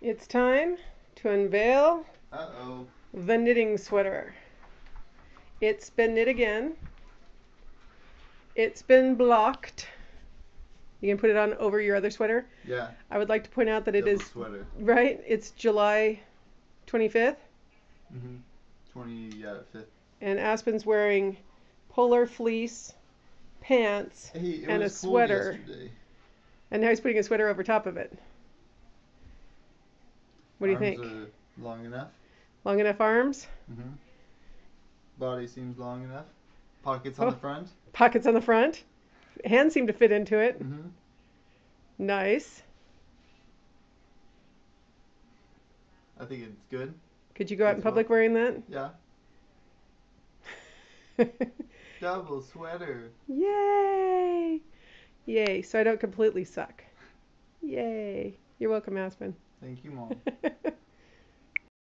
It's time to unveil Uh oh. the knitting sweater. It's been knit again. It's been blocked. You can put it on over your other sweater. Yeah. I would like to point out that it double is sweater. right. It's July 25th, Mm-hmm. Twenty yeah fifth. and Aspen's wearing polar fleece pants, Hey, it And a was cold sweater. yesterday. and now he's putting a sweater over top of it. What do you Arms think? Are long enough. Long enough arms? Mm-hmm. Body seems long enough. Pockets on Oh. the front. Pockets on the front? Hands seem to fit into it. Mm-hmm. Nice. I think it's good. Could you go out in public wearing that? Yeah. Double sweater. Yay! Yay. So I don't completely suck. Yay. You're welcome, Aspen. Thank you, mom.